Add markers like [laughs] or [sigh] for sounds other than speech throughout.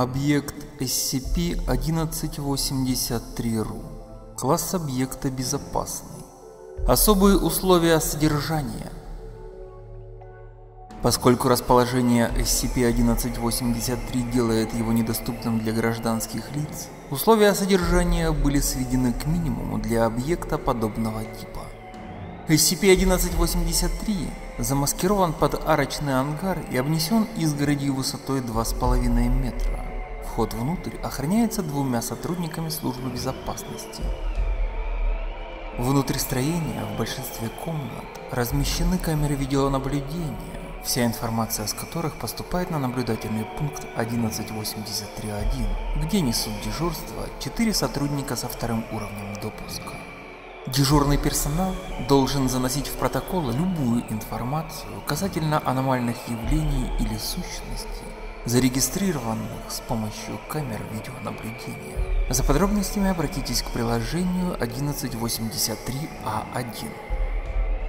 Объект SCP-1183-RU. Класс объекта безопасный. Особые условия содержания. Поскольку расположение SCP-1183 делает его недоступным для гражданских лиц, условия содержания были сведены к минимуму для объекта подобного типа. SCP-1183 замаскирован под арочный ангар и обнесен изгородью высотой 2,5 метра. Вход внутрь охраняется двумя сотрудниками службы безопасности. Внутри строения в большинстве комнат размещены камеры видеонаблюдения, вся информация с которых поступает на наблюдательный пункт 1183.1, где несут дежурство 4 сотрудника со вторым уровнем допуска. Дежурный персонал должен заносить в протоколы любую информацию касательно аномальных явлений или сущностей, зарегистрированных с помощью камер видеонаблюдения. За подробностями обратитесь к приложению 1183А1.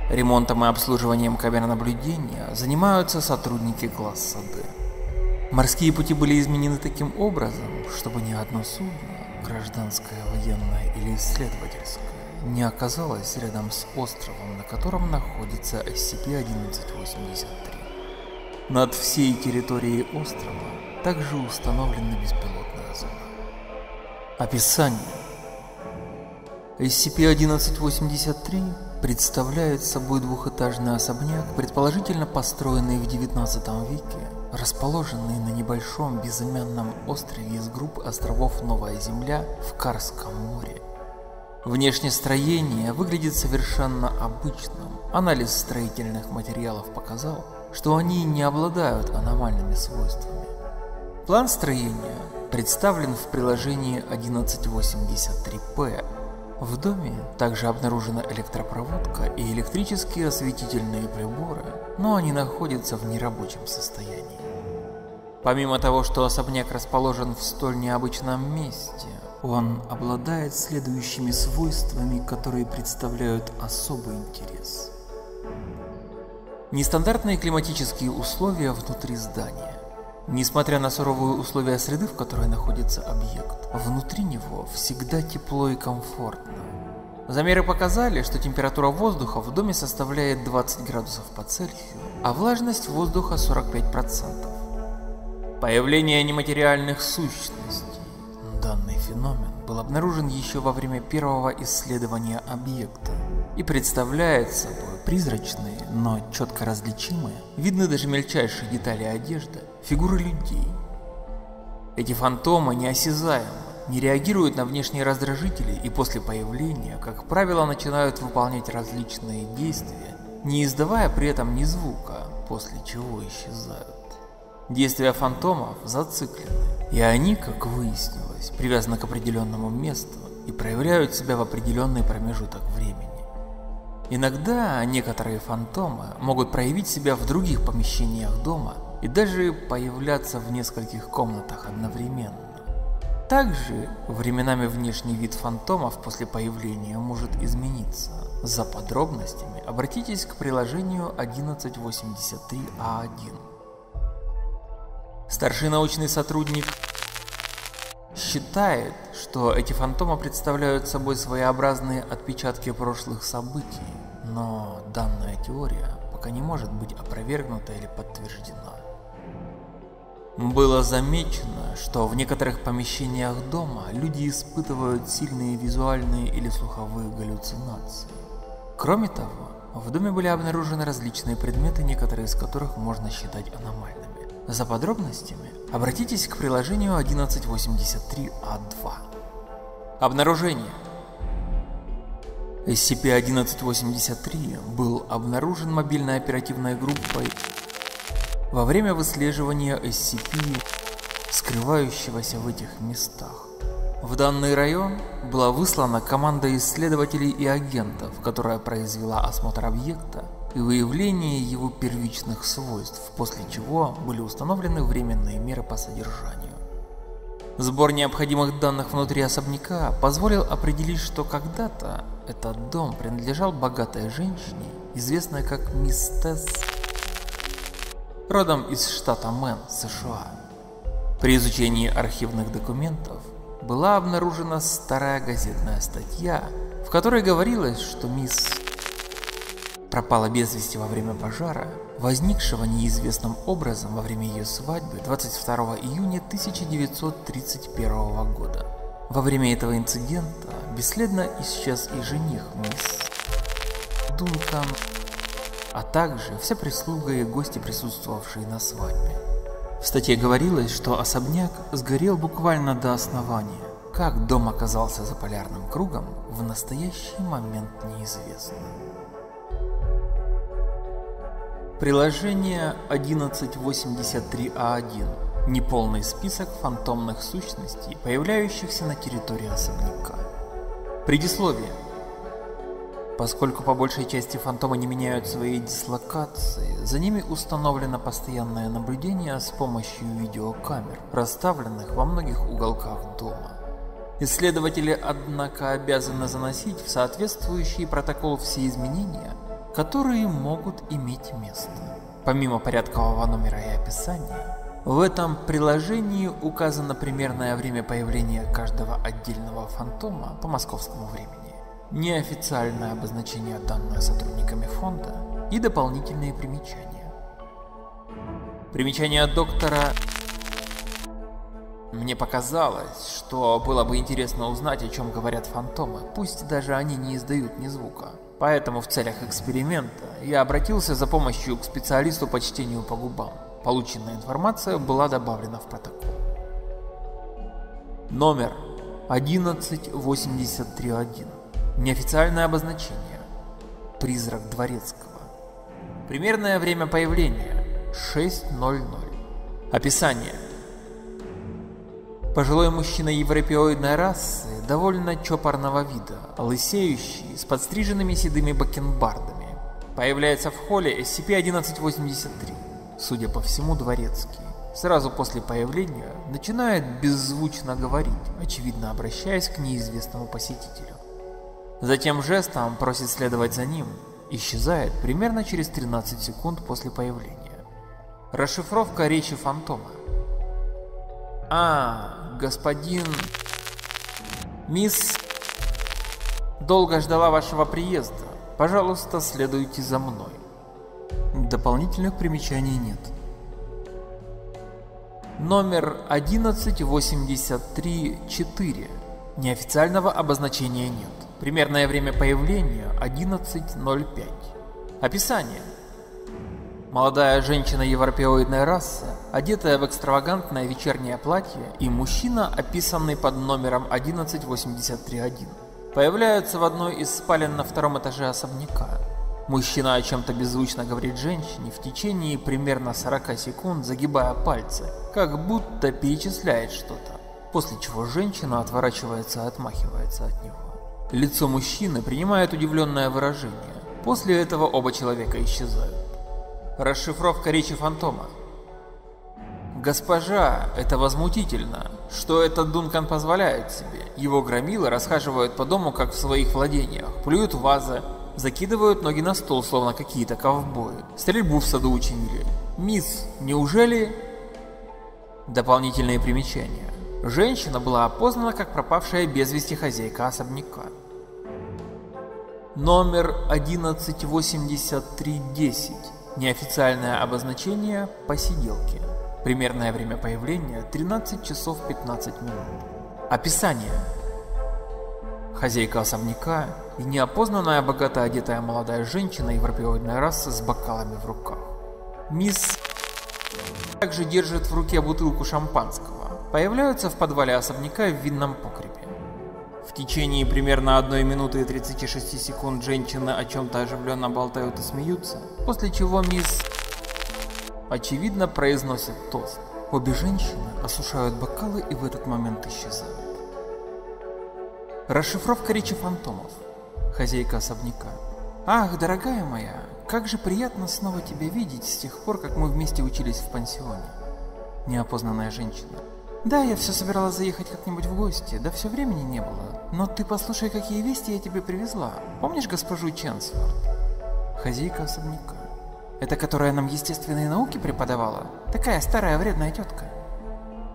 Ремонтом и обслуживанием камер наблюдения занимаются сотрудники класса D. Морские пути были изменены таким образом, чтобы ни одно судно, гражданское, военное или исследовательское, не оказалось рядом с островом, на котором находится SCP-1183. Над всей территорией острова также установлена беспилотная зона. Описание. SCP-1183 представляет собой двухэтажный особняк, предположительно построенный в 19 веке, расположенный на небольшом безымянном острове из групп островов Новая Земля в Карском море. Внешнее строение выглядит совершенно обычным. Анализ строительных материалов показал, что они не обладают аномальными свойствами. План строения представлен в приложении 1183P. В доме также обнаружена электропроводка и электрические осветительные приборы, но они находятся в нерабочем состоянии. Помимо того, что особняк расположен в столь необычном месте, он обладает следующими свойствами, которые представляют особый интерес. Нестандартные климатические условия внутри здания. Несмотря на суровые условия среды, в которой находится объект, внутри него всегда тепло и комфортно. Замеры показали, что температура воздуха в доме составляет 20 градусов по Цельсию, а влажность воздуха 45%. Появление нематериальных сущностей. Данный феномен был обнаружен еще во время первого исследования объекта и представляет собой призрачные, но четко различимые, видны даже мельчайшие детали одежды, фигуры людей. Эти фантомы неосязаемы, не реагируют на внешние раздражители и после появления, как правило, начинают выполнять различные действия, не издавая при этом ни звука, после чего исчезают. Действия фантомов зациклены, и они, как выяснилось, привязаны к определенному месту и проявляют себя в определенный промежуток времени. Иногда некоторые фантомы могут проявить себя в других помещениях дома и даже появляться в нескольких комнатах одновременно. Также временами внешний вид фантомов после появления может измениться. За подробностями обратитесь к приложению 1183А1. Старший научный сотрудник считает, что эти фантомы представляют собой своеобразные отпечатки прошлых событий, но данная теория пока не может быть опровергнута или подтверждена. Было замечено, что в некоторых помещениях дома люди испытывают сильные визуальные или слуховые галлюцинации. Кроме того, в доме были обнаружены различные предметы, некоторые из которых можно считать аномальными. За подробностями обратитесь к приложению 1183А2. Обнаружение. SCP-1183 был обнаружен мобильной оперативной группой во время выслеживания SCP, скрывающегося в этих местах. В данный район была выслана команда исследователей и агентов, которая произвела осмотр объекта и выявление его первичных свойств, после чего были установлены временные меры по содержанию. Сбор необходимых данных внутри особняка позволил определить, что когда-то этот дом принадлежал богатой женщине, известной как мисс Тесс, родом из штата Мэн, США. При изучении архивных документов была обнаружена старая газетная статья, в которой говорилось, что мисс пропала без вести во время пожара, возникшего неизвестным образом во время ее свадьбы 22 июня 1931 года. Во время этого инцидента бесследно исчез и жених мисс Дункан, а также вся прислуга и гости, присутствовавшие на свадьбе. В статье говорилось, что особняк сгорел буквально до основания. Как дом оказался за полярным кругом, в настоящий момент неизвестно. Приложение 1183А1. Неполный список фантомных сущностей, появляющихся на территории особняка. Предисловие. Поскольку по большей части фантомы не меняют свои дислокации, за ними установлено постоянное наблюдение с помощью видеокамер, расставленных во многих уголках дома. Исследователи, однако, обязаны заносить в соответствующий протокол все изменения, которые могут иметь место. Помимо порядкового номера и описания, в этом приложении указано примерное время появления каждого отдельного фантома по московскому времени, неофициальное обозначение данное сотрудниками фонда и дополнительные примечания. Примечание доктора мне показалось, что было бы интересно узнать, о чем говорят фантомы, пусть даже они не издают ни звука. Поэтому в целях эксперимента я обратился за помощью к специалисту по чтению по губам. Полученная информация была добавлена в протокол. Номер 11831. Неофициальное обозначение. Призрак Дворецкого. Примерное время появления 6.00. Описание. Пожилой мужчина европеоидной расы, довольно чопорного вида, лысеющий, с подстриженными седыми бакенбардами. Появляется в холле SCP-1183, судя по всему дворецкий. Сразу после появления начинает беззвучно говорить, очевидно обращаясь к неизвестному посетителю. Затем жестом просит следовать за ним, исчезает примерно через 13 секунд после появления. Расшифровка речи фантома. А, господин... Мисс... Долго ждала вашего приезда. Пожалуйста, следуйте за мной. Дополнительных примечаний нет. Номер 1183-4. Неофициального обозначения нет. Примерное время появления 11.05. Описание. Молодая женщина европеоидной расы, одетая в экстравагантное вечернее платье, и мужчина, описанный под номером 11831, появляются в одной из спален на втором этаже особняка. Мужчина о чем-то беззвучно говорит женщине в течение примерно 40 секунд, загибая пальцы, как будто перечисляет что-то, после чего женщина отворачивается и отмахивается от него. Лицо мужчины принимает удивленное выражение. После этого оба человека исчезают. Расшифровка речи фантома. Госпожа, это возмутительно. Что этот Дункан позволяет себе? Его громилы расхаживают по дому, как в своих владениях, плюют вазы, закидывают ноги на стол, словно какие-то ковбои. Стрельбу в саду учинили. Мисс, неужели... Дополнительные примечания. Женщина была опознана как пропавшая без вести хозяйка особняка. Номер 118310. Неофициальное обозначение посиделки. Примерное время появления 13 часов 15 минут. Описание. Хозяйка особняка и неопознанная богато одетая молодая женщина европеоидной расы с бокалами в руках. Мисс также держит в руке бутылку шампанского. Появляются в подвале особняка в винном погребе. В течение примерно 1 минуты и 36 секунд женщины о чем-то оживленно болтают и смеются, после чего мисс очевидно произносит тост. Обе женщины осушают бокалы и в этот момент исчезают. Расшифровка речи фантомов. Хозяйка особняка. Ах, дорогая моя, как же приятно снова тебя видеть с тех пор, как мы вместе учились в пансионе. Неопознанная женщина. Да, я все собиралась заехать как-нибудь в гости, да все времени не было. Но ты послушай, какие вести я тебе привезла. Помнишь госпожу Ченсворт? Хозяйка особняка. Это которая нам естественные науки преподавала? Такая старая вредная тетка.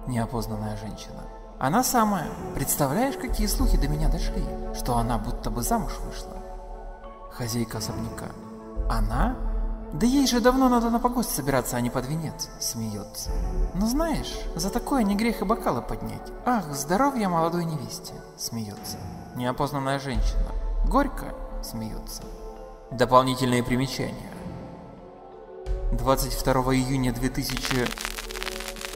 Неопознанная женщина. Она самая. Представляешь, какие слухи до меня дошли, что она будто бы замуж вышла. Хозяйка особняка. Она? Да ей же давно надо на погост собираться, а не под венец, смеется. Но знаешь, за такое не грех и бокалы поднять. Ах, здоровья молодой невесте, смеется. Неопознанная женщина. Горько, смеется. Дополнительные примечания. 22 июня 2000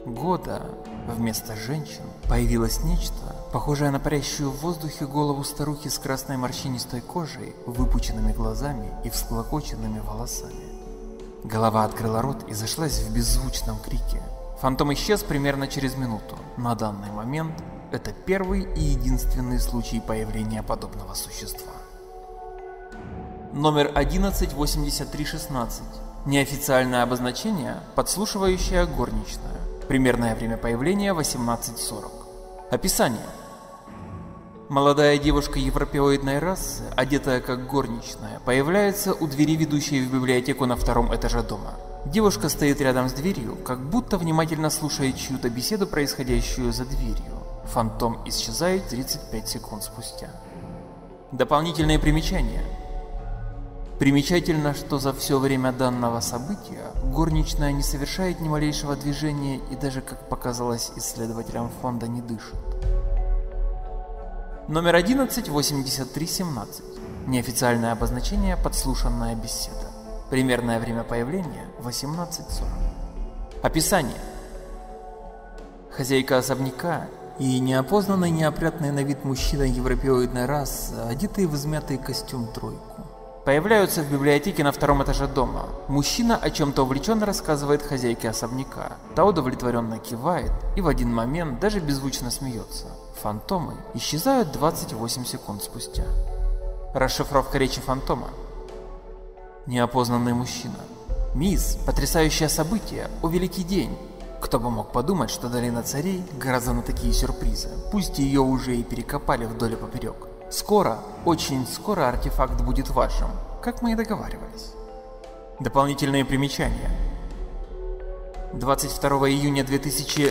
года вместо женщин появилось нечто, похожее на парящую в воздухе голову старухи с красной морщинистой кожей, выпученными глазами и всклокоченными волосами. Голова открыла рот и зашлась в беззвучном крике. Фантом исчез примерно через минуту. На данный момент это первый и единственный случай появления подобного существа. Номер 118316. Неофициальное обозначение – подслушивающая горничная. Примерное время появления – 18.40. Описание. Молодая девушка европеоидной расы, одетая как горничная, появляется у двери, ведущей в библиотеку на втором этаже дома. Девушка стоит рядом с дверью, как будто внимательно слушает чью-то беседу, происходящую за дверью. Фантом исчезает 35 секунд спустя. Дополнительные примечания. Примечательно, что за все время данного события горничная не совершает ни малейшего движения и даже, как показалось исследователям фонда, не дышит. Номер 118317. Неофициальное обозначение «Подслушанная беседа». Примерное время появления 18.40. Описание. Хозяйка особняка и неопознанный неопрятный на вид мужчина европеоидной расы, одетый в измятый костюм тройку. Появляются в библиотеке на втором этаже дома. Мужчина о чем-то увлеченно рассказывает хозяйке особняка. Та удовлетворенно кивает и в один момент даже беззвучно смеется. Фантомы исчезают 28 секунд спустя. Расшифровка речи фантома. Неопознанный мужчина. Мисс, потрясающее событие, о великий день. Кто бы мог подумать, что долина царей гораздо на такие сюрпризы, пусть ее уже и перекопали вдоль и поперек. Скоро, очень скоро артефакт будет вашим, как мы и договаривались. Дополнительные примечания. 22 июня 2000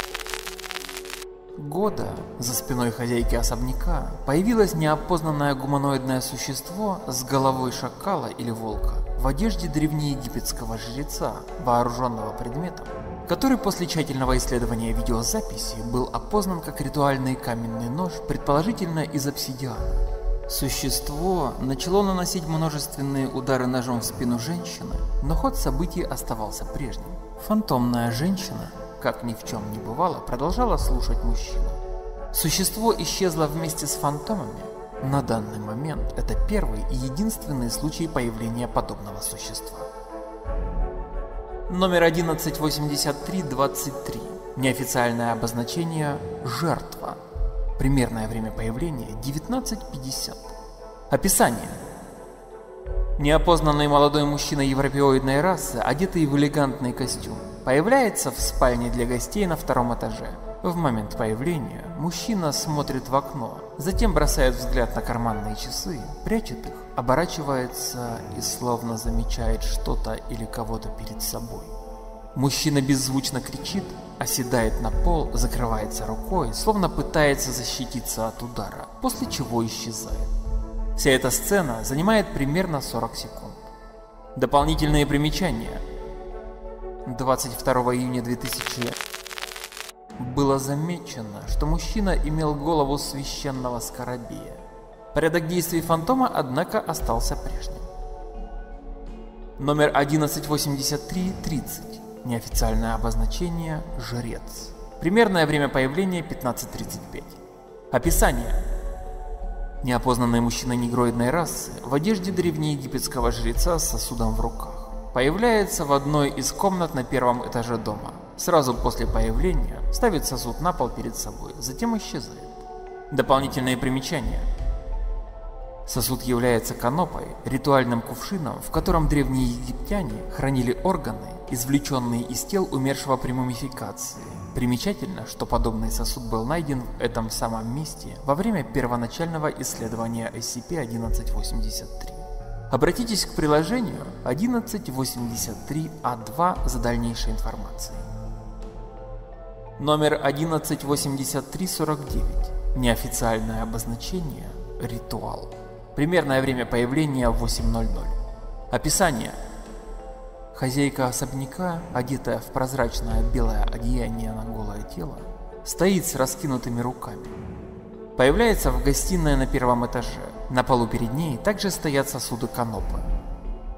года за спиной хозяйки особняка появилось неопознанное гуманоидное существо с головой шакала или волка в одежде древнеегипетского жреца, вооруженного предметом, который после тщательного исследования видеозаписи был опознан как ритуальный каменный нож, предположительно из обсидиана. Существо начало наносить множественные удары ножом в спину женщины, но ход событий оставался прежним. Фантомная женщина как ни в чем не бывало, продолжала слушать мужчину. Существо исчезло вместе с фантомами. На данный момент это первый и единственный случай появления подобного существа. Номер 118323. Неофициальное обозначение «Жертва». Примерное время появления 19.50. Описание. Неопознанный молодой мужчина европеоидной расы, одетый в элегантный костюм, появляется в спальне для гостей на втором этаже. В момент появления мужчина смотрит в окно, затем бросает взгляд на карманные часы, прячет их, оборачивается и словно замечает что-то или кого-то перед собой. Мужчина беззвучно кричит, оседает на пол, закрывается рукой, словно пытается защититься от удара, после чего исчезает. Вся эта сцена занимает примерно 40 секунд. Дополнительные примечания. 22 июня 2000 было замечено, что мужчина имел голову священного скоробея. Порядок действий фантома, однако, остался прежним. Номер 1183-30. Неофициальное обозначение «Жрец». Примерное время появления 15.35. Описание. Неопознанный мужчина негроидной расы в одежде древнеегипетского жреца с сосудом в руках. Появляется в одной из комнат на первом этаже дома. Сразу после появления ставит сосуд на пол перед собой, затем исчезает. Дополнительные примечания. Сосуд является канопой, ритуальным кувшином, в котором древние египтяне хранили органы, извлеченные из тел умершего при мумификации. Примечательно, что подобный сосуд был найден в этом самом месте во время первоначального исследования SCP-1183. Обратитесь к приложению 1183А2 за дальнейшей информацией. Номер 118349. Неофициальное обозначение – ритуал. Примерное время появления 8.00. Описание. Хозяйка особняка, одетая в прозрачное белое одеяние на голое тело, стоит с раскинутыми руками. Появляется в гостиной на первом этаже. На полу перед ней также стоят сосуды канопы.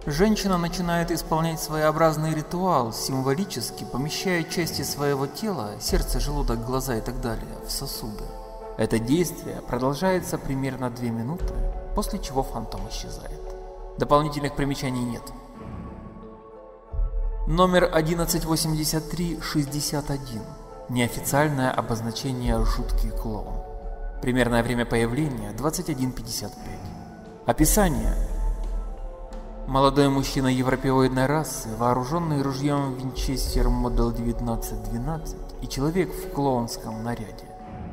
Женщина начинает исполнять своеобразный ритуал, символически помещая части своего тела, сердце, желудок, глаза и так далее, в сосуды. Это действие продолжается примерно 2 минуты, после чего фантом исчезает. Дополнительных примечаний нет. Номер 1183-61. Неофициальное обозначение «жуткий клоун». Примерное время появления 21.55. Описание. Молодой мужчина европеоидной расы, вооруженный ружьем Винчестер Model 1912 и человек в клоунском наряде.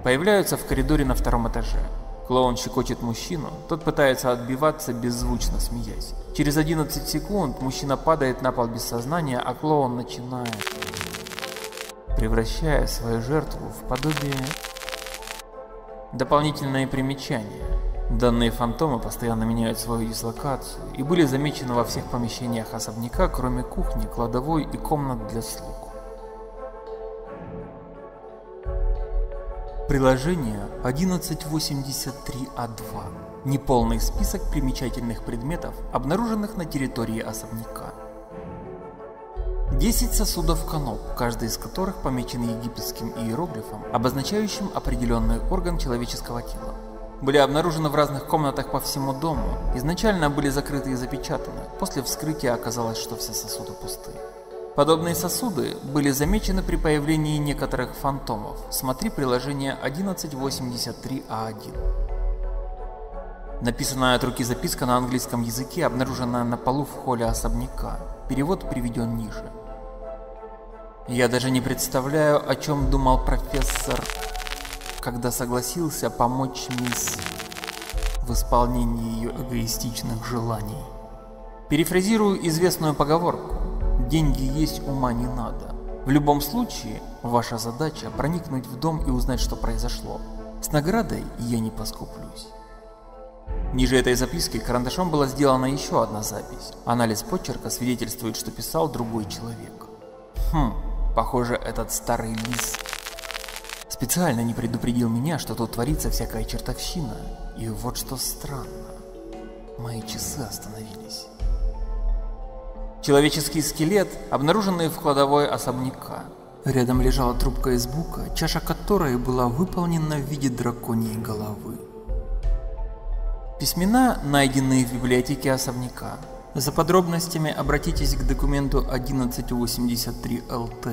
Появляются в коридоре на втором этаже. Клоун щекочет мужчину, тот пытается отбиваться, беззвучно смеясь. Через 11 секунд мужчина падает на пол без сознания, а клоун начинает, превращая свою жертву в подобие... Дополнительные примечания. Данные фантомы постоянно меняют свою дислокацию и были замечены во всех помещениях особняка, кроме кухни, кладовой и комнат для слуг. Приложение 1183А2. Неполный список примечательных предметов, обнаруженных на территории особняка. 10 сосудов каноп, каждый из которых помечен египетским иероглифом, обозначающим определенный орган человеческого тела. Были обнаружены в разных комнатах по всему дому, изначально были закрыты и запечатаны, после вскрытия оказалось, что все сосуды пусты. Подобные сосуды были замечены при появлении некоторых фантомов. Смотри приложение 1183А1. Написанная от руки записка на английском языке, обнаруженная на полу в холле особняка. Перевод приведен ниже. Я даже не представляю, о чем думал профессор, когда согласился помочь мисс в исполнении ее эгоистичных желаний. Перефразирую известную поговорку. Деньги есть, ума не надо. В любом случае, ваша задача проникнуть в дом и узнать, что произошло. С наградой я не поскуплюсь. Ниже этой записки карандашом была сделана еще одна запись. Анализ почерка свидетельствует, что писал другой человек. Хм, похоже, этот старый лис специально не предупредил меня, что тут творится всякая чертовщина. И вот что странно. Мои часы остановились. Человеческий скелет, обнаруженный в кладовой особняка. Рядом лежала трубка из бука, чаша которой была выполнена в виде драконьей головы. Письмена, найденные в библиотеке особняка. За подробностями обратитесь к документу 1183 ЛТ.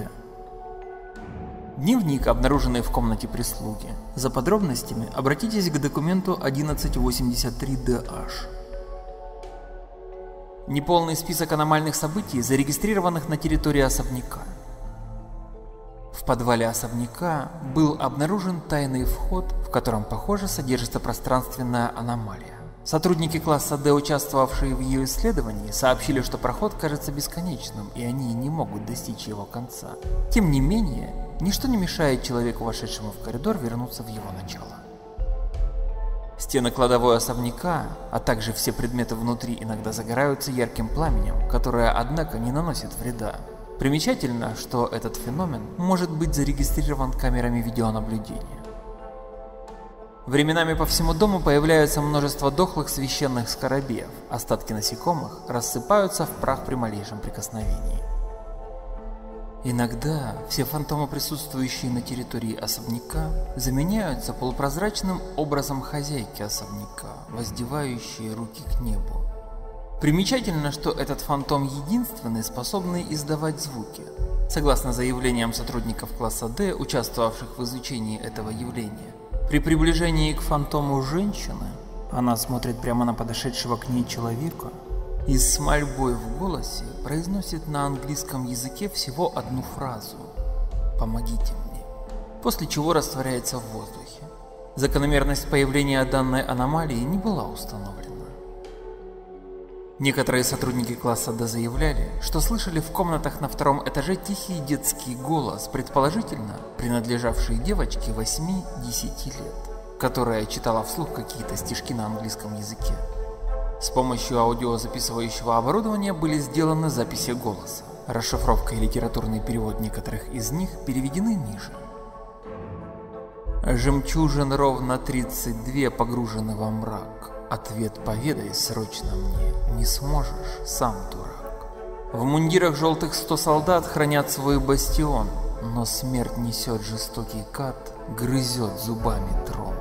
Дневник, обнаруженный в комнате прислуги. За подробностями обратитесь к документу 1183 DH. Неполный список аномальных событий, зарегистрированных на территории особняка. В подвале особняка был обнаружен тайный вход, в котором, похоже, содержится пространственная аномалия. Сотрудники класса D, участвовавшие в ее исследовании, сообщили, что проход кажется бесконечным, и они не могут достичь его конца. Тем не менее, ничто не мешает человеку, вошедшему в коридор, вернуться в его начало. Стены кладовой особняка, а также все предметы внутри иногда загораются ярким пламенем, которое, однако, не наносит вреда. Примечательно, что этот феномен может быть зарегистрирован камерами видеонаблюдения. Временами по всему дому появляется множество дохлых священных скоробеев, остатки насекомых рассыпаются в прах при малейшем прикосновении. Иногда все фантомы, присутствующие на территории особняка, заменяются полупрозрачным образом хозяйки особняка, воздевающей руки к небу. Примечательно, что этот фантом единственный, способный издавать звуки. Согласно заявлениям сотрудников класса D, участвовавших в изучении этого явления, при приближении к фантому женщины, она смотрит прямо на подошедшего к ней человека, и с мольбой в голосе произносит на английском языке всего одну фразу «Помогите мне», после чего растворяется в воздухе. Закономерность появления данной аномалии не была установлена. Некоторые сотрудники класса Д заявляли, что слышали в комнатах на втором этаже тихий детский голос, предположительно принадлежавший девочке 8-10 лет, которая читала вслух какие-то стишки на английском языке. С помощью аудиозаписывающего оборудования были сделаны записи голоса. Расшифровка и литературный перевод некоторых из них переведены ниже. Жемчужин ровно 32 погружены во мрак. Ответ поведай срочно мне, не сможешь, сам дурак. В мундирах желтых сто солдат хранят свой бастион, но смерть несет жестокий кат, грызет зубами трон.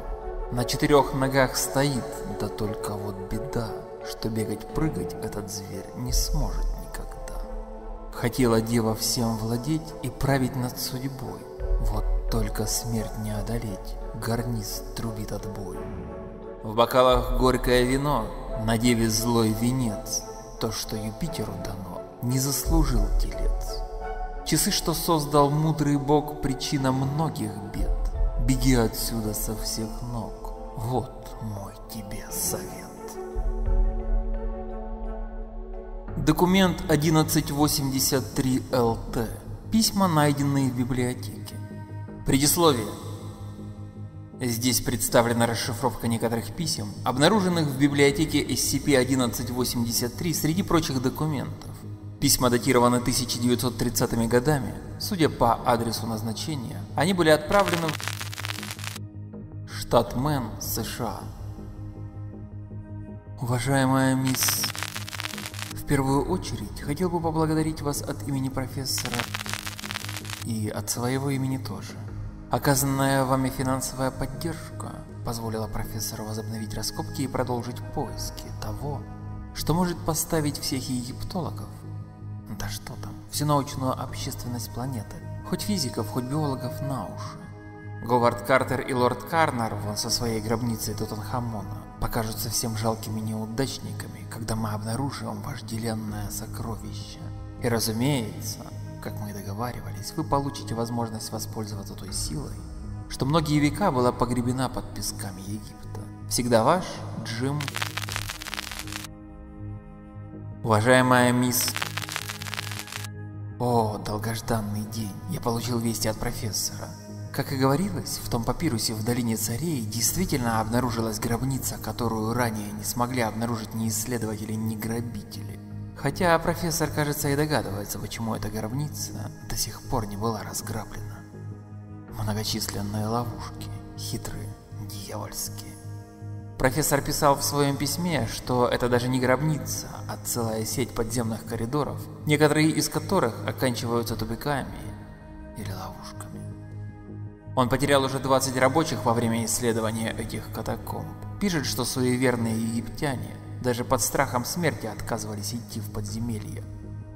На четырех ногах стоит, да только вот беда, что бегать-прыгать этот зверь не сможет никогда. Хотела дева всем владеть и править над судьбой, вот только смерть не одолеть, гарниз трубит отбой. В бокалах горькое вино, на деве злой венец. То, что Юпитеру дано, не заслужил телец. Часы, что создал мудрый бог, причина многих бед. Беги отсюда со всех ног, вот мой тебе совет. Документ 1183 ЛТ. Письма, найденные в библиотеке. Предисловие. Здесь представлена расшифровка некоторых писем, обнаруженных в библиотеке SCP-1183 среди прочих документов. Письма датированы 1930-ми годами. Судя по адресу назначения, они были отправлены в штат Мэн, США. Уважаемая мисс, в первую очередь хотел бы поблагодарить вас от имени профессора и от своего имени тоже. Оказанная вами финансовая поддержка позволила профессору возобновить раскопки и продолжить поиски того, что может поставить всех египтологов, да что там, всю научную общественность планеты, хоть физиков, хоть биологов на уши. Говард Картер и лорд Карнер вон со своей гробницей Тутанхамона покажутся всем жалкими неудачниками, когда мы обнаружим вожделенное сокровище. И разумеется, как мы и договаривались, вы получите возможность воспользоваться той силой, что многие века была погребена под песками Египта. Всегда ваш Джим. Уважаемая мисс... О, долгожданный день. Я получил вести от профессора. Как и говорилось, в том папирусе в долине царей действительно обнаружилась гробница, которую ранее не смогли обнаружить ни исследователи, ни грабители. Хотя профессор, кажется, и догадывается, почему эта гробница до сих пор не была разграблена. Многочисленные ловушки, хитрые, дьявольские. Профессор писал в своем письме, что это даже не гробница, а целая сеть подземных коридоров, некоторые из которых оканчиваются тупиками или ловушками. Он потерял уже 20 рабочих во время исследования этих катакомб. Пишет, что суеверные египтяне даже под страхом смерти отказывались идти в подземелье.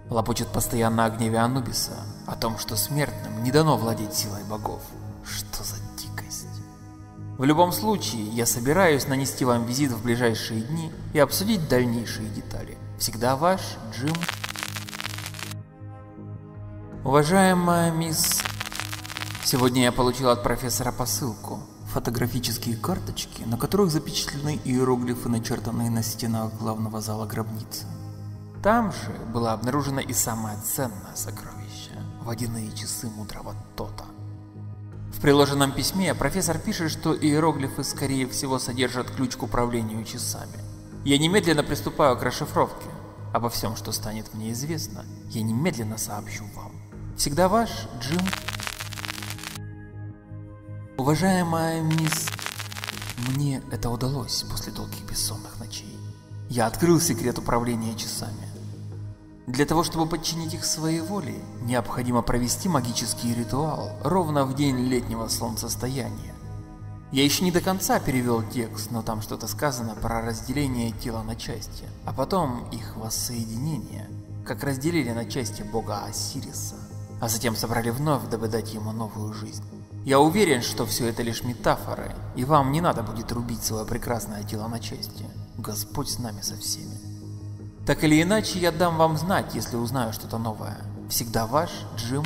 Лопочет постоянно о гневе Анубиса, о том, что смертным не дано владеть силой богов. Что за дикость? В любом случае, я собираюсь нанести вам визит в ближайшие дни и обсудить дальнейшие детали. Всегда ваш Джим. Уважаемая мисс... Сегодня я получил от профессора посылку фотографические карточки, на которых запечатлены иероглифы, начертанные на стенах главного зала гробницы. Там же было обнаружено и самое ценное сокровище – водяные часы мудрого Тота. В приложенном письме профессор пишет, что иероглифы скорее всего содержат ключ к управлению часами. Я немедленно приступаю к расшифровке. Обо всем, что станет мне известно, я немедленно сообщу вам. Всегда ваш Джим Уважаемая мисс... Мне это удалось после долгих бессонных ночей. Я открыл секрет управления часами. Для того, чтобы подчинить их своей воле, необходимо провести магический ритуал ровно в день летнего солнцестояния. Я еще не до конца перевел текст, но там что-то сказано про разделение тела на части, а потом их воссоединение, как разделили на части бога Осириса, а затем собрали вновь, дабы дать ему новую жизнь. Я уверен, что все это лишь метафоры, и вам не надо будет рубить свое прекрасное тело на части. Господь с нами со всеми. Так или иначе, я дам вам знать, если узнаю что-то новое. Всегда ваш Джим.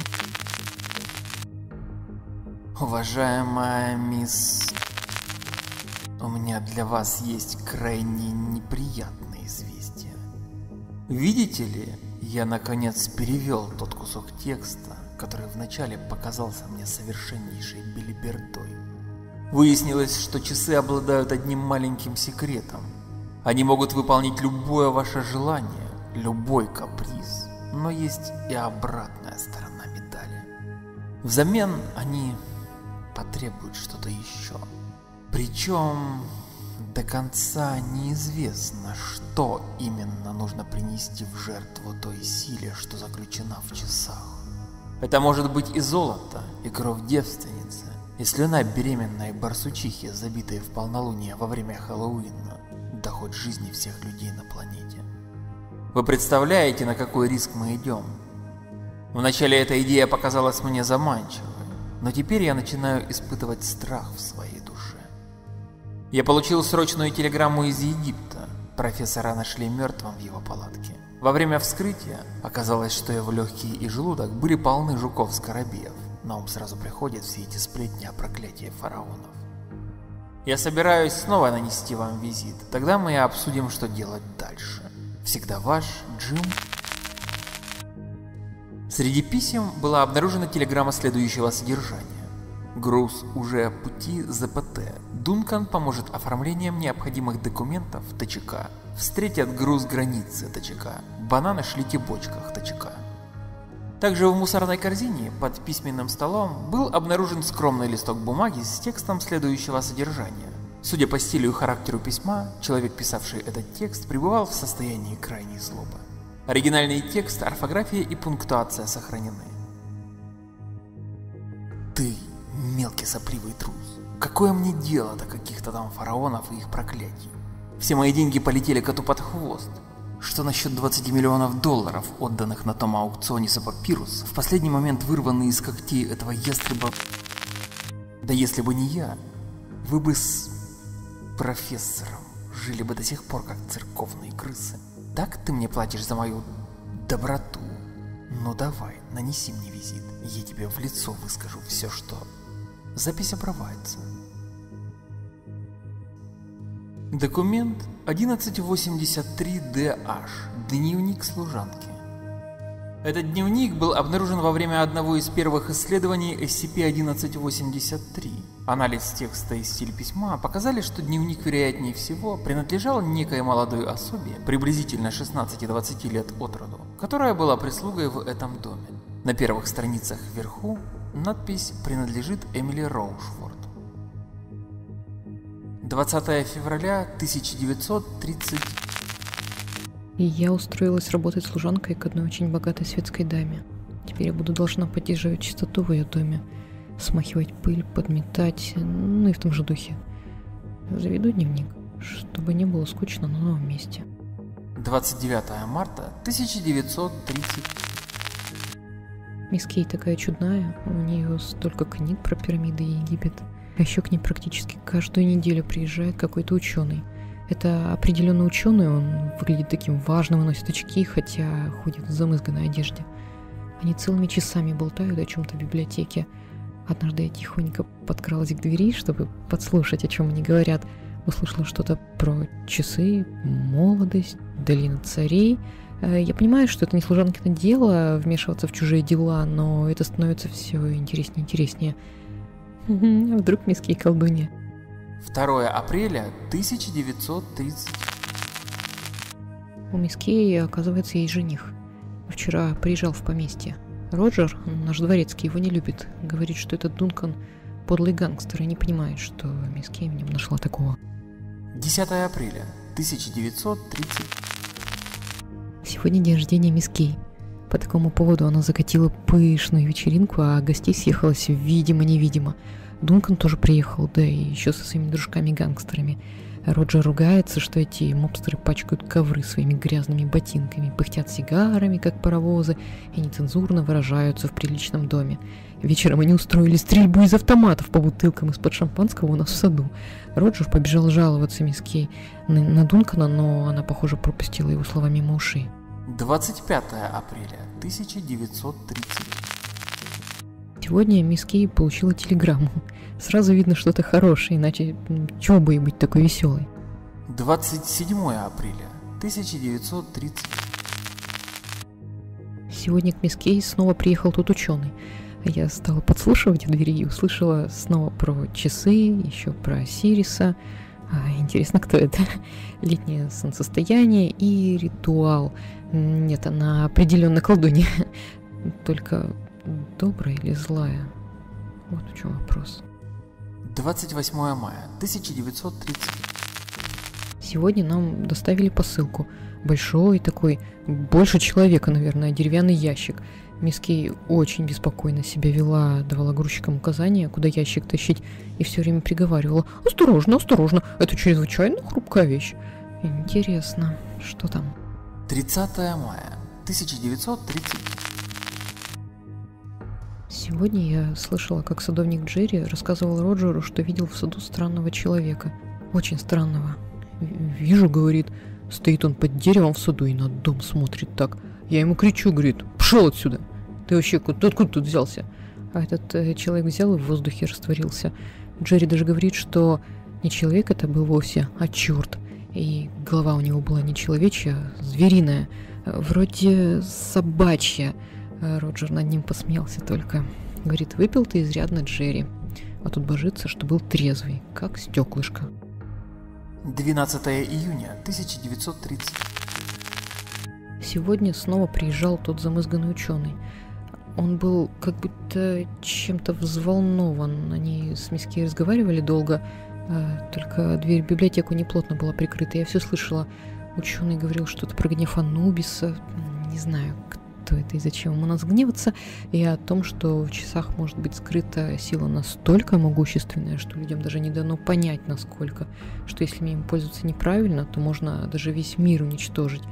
Уважаемая мисс... У меня для вас есть крайне неприятное известие. Видите ли, я наконец перевел тот кусок текста, который вначале показался мне совершеннейшей билибердой. Выяснилось, что часы обладают одним маленьким секретом. Они могут выполнить любое ваше желание, любой каприз, но есть и обратная сторона медали. Взамен они потребуют что-то еще. Причем до конца неизвестно, что именно нужно принести в жертву той силе, что заключена в часах. Это может быть и золото, и кровь девственницы, и слюна беременной барсучихи, забитая в полнолуние во время Хэллоуина, да хоть жизни всех людей на планете. Вы представляете, на какой риск мы идем? Вначале эта идея показалась мне заманчивой, но теперь я начинаю испытывать страх в своей душе. Я получил срочную телеграмму из Египта. Профессора нашли мертвым в его палатке. Во время вскрытия оказалось, что его легкие и желудок были полны жуков-скоробеев. На ум сразу приходят все эти сплетни о проклятии фараонов. Я собираюсь снова нанести вам визит, тогда мы и обсудим, что делать дальше. Всегда ваш Джим. Среди писем была обнаружена телеграмма следующего содержания. Груз уже пути ЗПТ. Дункан поможет оформлением необходимых документов ТЧК. Встретят груз границы ТЧК. Бананы шлите бочках ТЧК. Также в мусорной корзине под письменным столом был обнаружен скромный листок бумаги с текстом следующего содержания. Судя по стилю и характеру письма, человек, писавший этот текст, пребывал в состоянии крайней злобы. Оригинальный текст, орфография и пунктуация сохранены. Мелкий сопливый трус, какое мне дело до каких-то там фараонов и их проклятий? Все мои деньги полетели коту под хвост. Что насчет 20 миллионов долларов, отданных на том аукционе за папирус, в последний момент вырванные из когтей этого ястреба? Да если бы не я, вы бы с профессором жили бы до сих пор как церковные крысы. Так ты мне платишь за мою доброту? Ну давай, нанеси мне визит, я тебе в лицо выскажу все, что... Запись обрывается. Документ 1183-DH. Дневник служанки. Этот дневник был обнаружен во время одного из первых исследований SCP-1183. Анализ текста и стиль письма показали, что дневник вероятнее всего принадлежал некой молодой особе, приблизительно 16-20 лет от роду, которая была прислугой в этом доме. На первых страницах вверху надпись принадлежит Эмили Роушфорд. 20 февраля 1930 и я устроилась работать служанкой к одной очень богатой светской даме. Теперь я буду должна поддерживать чистоту в ее доме, смахивать пыль, подметать, ну и в том же духе. Заведу дневник, чтобы не было скучно на новом месте. 29 марта 1930 Мисс Кей такая чудная, у нее столько книг про пирамиды и Египет. А еще к ней практически каждую неделю приезжает какой-то ученый. Это определенно ученый, он выглядит таким важным носит очки, хотя ходит в замызганной одежде. Они целыми часами болтают о чем-то в библиотеке. Однажды я тихонько подкралась к двери, чтобы подслушать, о чем они говорят. Услышала что-то про часы, молодость, долину царей. Э, я понимаю, что это не служанкино дело вмешиваться в чужие дела, но это становится все интереснее и интереснее. [laughs] А вдруг миски колдунья? 2 апреля 1930. У Миски, оказывается, есть жених. Вчера приезжал в поместье. Роджер, наш дворецкий, его не любит. Говорит, что этот Дункан подлый гангстер и не понимает, что Миски в нем нашла такого. 10 апреля 1930. Сегодня день рождения Миски. По такому поводу она закатила пышную вечеринку, а гостей съехалось видимо-невидимо. Дункан тоже приехал, да и еще со своими дружками-гангстерами. Роджер ругается, что эти мобстеры пачкают ковры своими грязными ботинками, пыхтят сигарами, как паровозы, и нецензурно выражаются в приличном доме. Вечером они устроили стрельбу из автоматов по бутылкам из-под шампанского у нас в саду. Роджер побежал жаловаться мисс Кей на Дункана, но она, похоже, пропустила его слова мимо ушей. 25 апреля 1930 Сегодня мисс Кей получила телеграмму. Сразу видно что-то хорошее, иначе чего бы и быть такой веселой. 27 апреля 1930. Сегодня к мисс Кей снова приехал тот ученый. Я стала подслушивать в двери и услышала снова про часы, еще про Сириса. А, интересно, кто это? [laughs] Летнее солнцестояние и ритуал. Нет, она определенно колдунья. [laughs] Только добрая или злая? Вот в чем вопрос. 28 мая 1930. Сегодня нам доставили посылку. Большой такой, больше человека, наверное, деревянный ящик. Мисс Кей очень беспокойно себя вела, давала грузчикам указания, куда ящик тащить, и все время приговаривала «Осторожно, осторожно, это чрезвычайно хрупкая вещь». Интересно, что там? 30 мая 1930. Сегодня я слышала, как садовник Джерри рассказывал Роджеру, что видел в саду странного человека. Очень странного. «Вижу», — говорит, — «стоит он под деревом в саду и на дом смотрит так. Я ему кричу, говорит, пошел отсюда. Ты вообще откуда, откуда тут взялся? А этот э, человек взял и в воздухе растворился. Джерри даже говорит, что не человек это был вовсе, а черт. И голова у него была не человечья, а звериная, вроде собачья. Роджер над ним посмеялся только. Говорит, выпил ты изрядно Джерри. А тут божится, что был трезвый, как стеклышко. 12 июня 1930. Сегодня снова приезжал тот замызганный ученый. Он был как будто чем-то взволнован. Они с миски разговаривали долго, только дверь в библиотеку неплотно была прикрыта. Я все слышала. Ученый говорил что-то про гнев Анубиса. Не знаю, кто это и зачем ему нас гневаться, и о том, что в часах может быть скрыта сила настолько могущественная, что людям даже не дано понять, насколько, что если им пользоваться неправильно, то можно даже весь мир уничтожить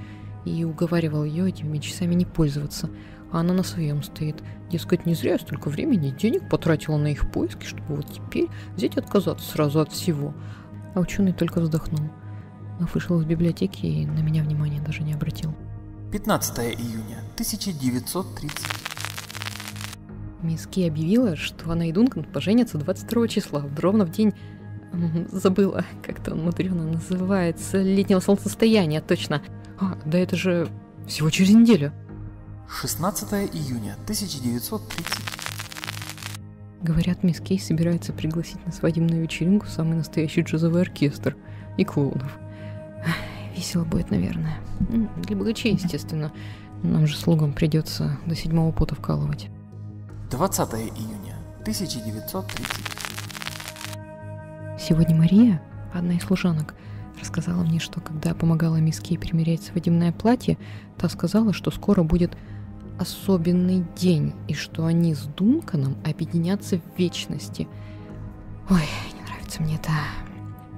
и уговаривал ее этими часами не пользоваться. А она на своем стоит. Дескать, не зря я столько времени и денег потратила на их поиски, чтобы вот теперь взять и отказаться сразу от всего. А ученый только вздохнул. Но вышел из библиотеки и на меня внимания даже не обратил. 15 июня 1930. Мисс Ки объявила, что она и Дункан поженятся 22 числа, ровно в день забыла, как-то он мудрено называется, летнего солнцестояния, точно. А, да это же всего через неделю. 16 июня 1930. Говорят, мисс Кей собирается пригласить на свадебную вечеринку самый настоящий джазовый оркестр и клоунов. Весело будет, наверное. Для богачей, естественно. Нам же слугам придется до седьмого пота вкалывать. 20 июня 1930. Сегодня Мария, одна из служанок, рассказала мне, что когда помогала мисс Кей примерять свадебное платье, та сказала, что скоро будет особенный день, и что они с Дунканом объединятся в вечности. Ой, не нравится мне это.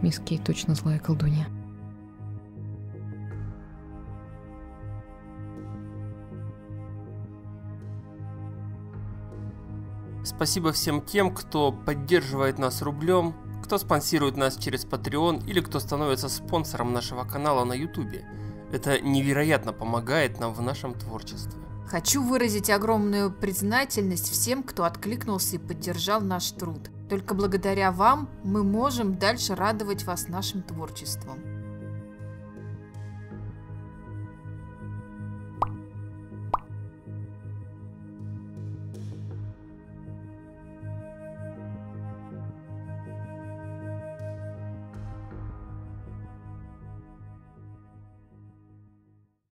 Мисс Кей точно злая колдунья. Спасибо всем тем, кто поддерживает нас рублем, кто спонсирует нас через Patreon или кто становится спонсором нашего канала на YouTube. Это невероятно помогает нам в нашем творчестве. Хочу выразить огромную признательность всем, кто откликнулся и поддержал наш труд. Только благодаря вам мы можем дальше радовать вас нашим творчеством.